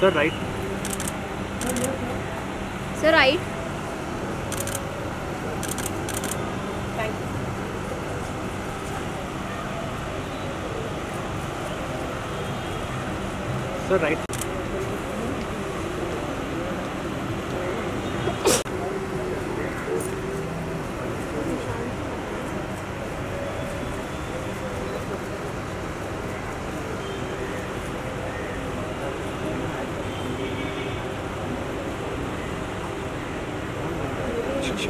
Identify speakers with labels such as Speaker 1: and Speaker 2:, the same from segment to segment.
Speaker 1: Sir, right.
Speaker 2: Sir, right.
Speaker 1: Sir, right. Sir,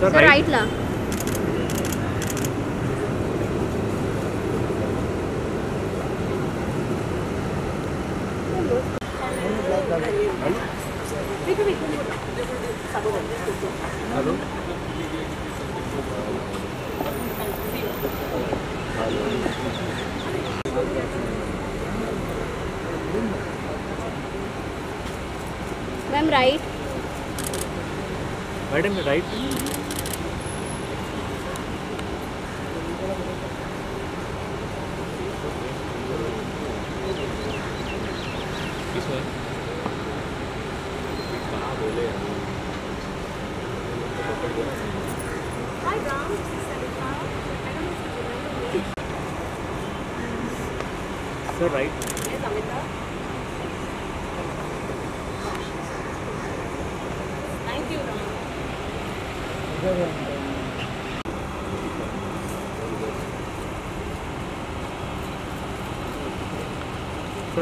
Speaker 2: Sir,
Speaker 1: right.
Speaker 2: right ला. Ma'am, right.
Speaker 1: Madam, right. किसमें कहाँ बोले sir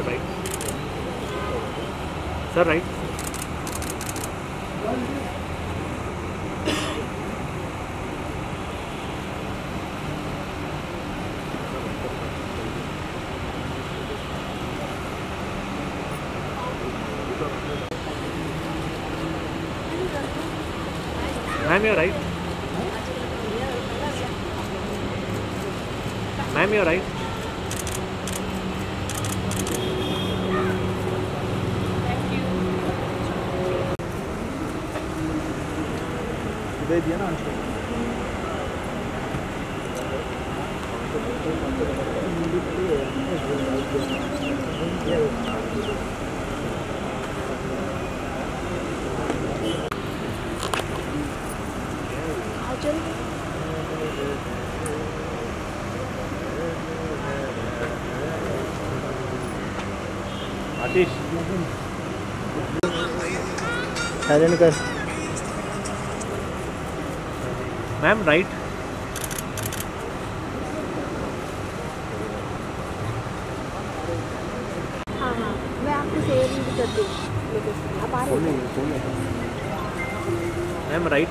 Speaker 1: Right sir right sir right ma'am you right ma'am you right
Speaker 3: दे दिया ना answer
Speaker 1: Aatish
Speaker 3: silent कर।
Speaker 1: Right
Speaker 2: हाँ हाँ। मैं आपको शेयर भी कर दूँ। लोकेशन आप आ रहे हैं?
Speaker 1: Ma'am right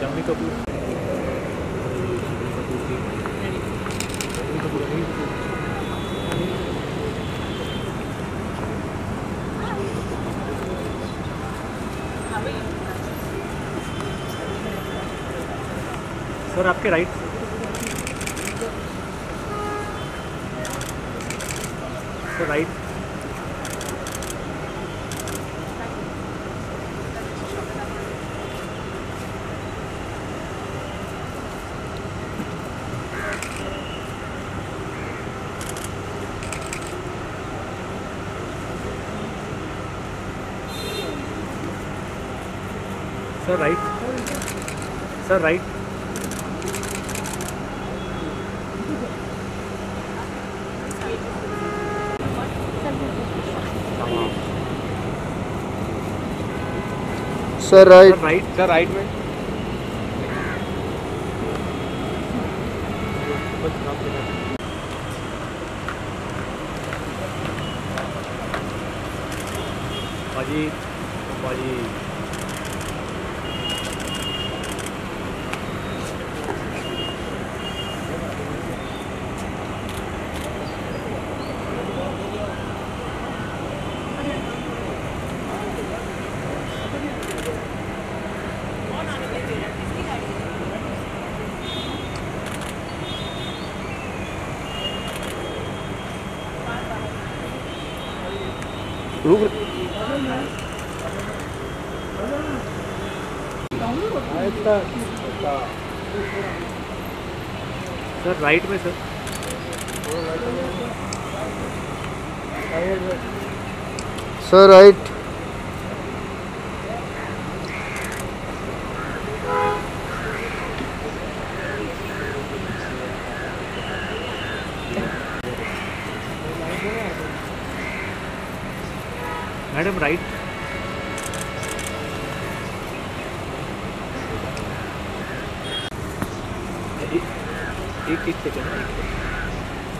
Speaker 1: Shammi Kapoor sir आपके right sir right sir right sir right
Speaker 3: sir right
Speaker 1: sir right
Speaker 3: sir right में।
Speaker 1: बाजी। सर राइट में sir.
Speaker 3: Sir right
Speaker 1: madam right एक एक सेकंड एक सेकंड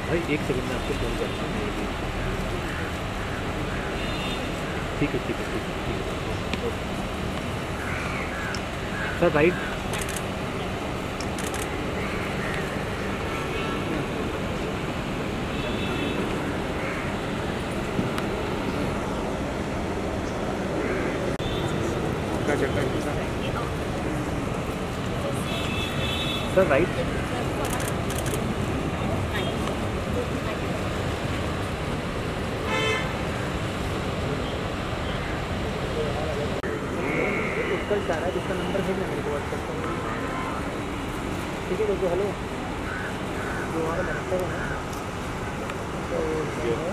Speaker 1: भाई एक सेकंड में आपको फ़ोन करता हूँ ठीक है ठीक है ठीक है ठीक है. सर राइट सर राइट
Speaker 3: उसका रहा है, जिसका नंबर भेजना मेरे को व्हाट्सएप पर ठीक है दोस्तों हेलो जो हमारा मैनेजर है तो ये है।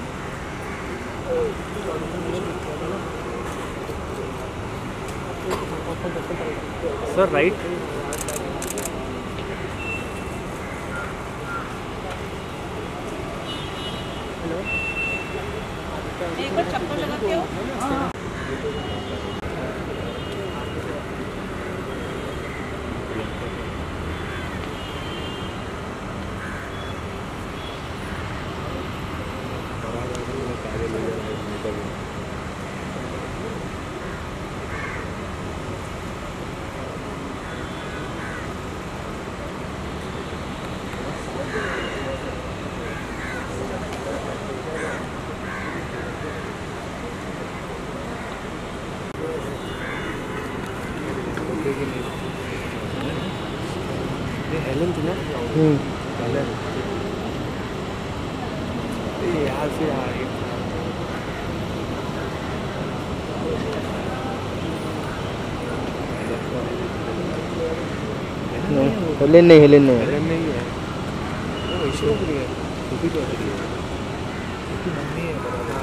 Speaker 1: सर राइट
Speaker 4: एक बार चप्पल लगाते हो
Speaker 1: ये हेलन थी ना हेलन ये यहाँ से आ रही है।
Speaker 3: नहीं हेलेन नहीं हेलन नहीं
Speaker 1: है वो ऐश्वर्या है खुशी चौधरी है उसकी मम्मी है बराबर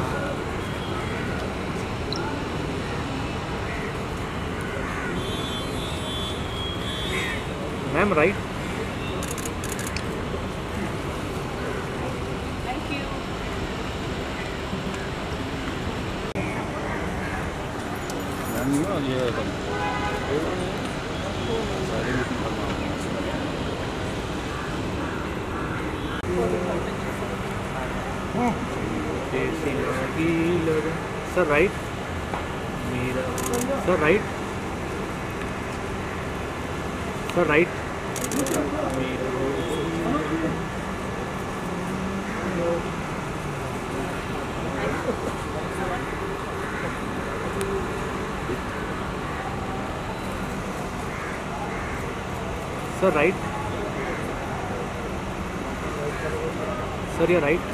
Speaker 1: ma'am right
Speaker 4: sir right?
Speaker 1: Mera sir right? Sir right? Mera sir right? Sir you're right.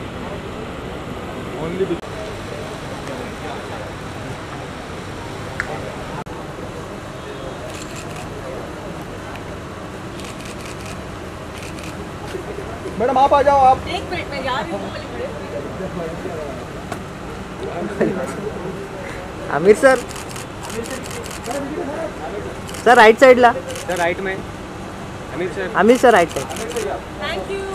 Speaker 3: जल मैडम आप आ जाओ आप
Speaker 4: एक मिनट में हूँ
Speaker 3: आमिर सर। सर राईट साईडला
Speaker 1: सर राइट में। Amit sir.
Speaker 3: Aamir sir right side
Speaker 4: thank you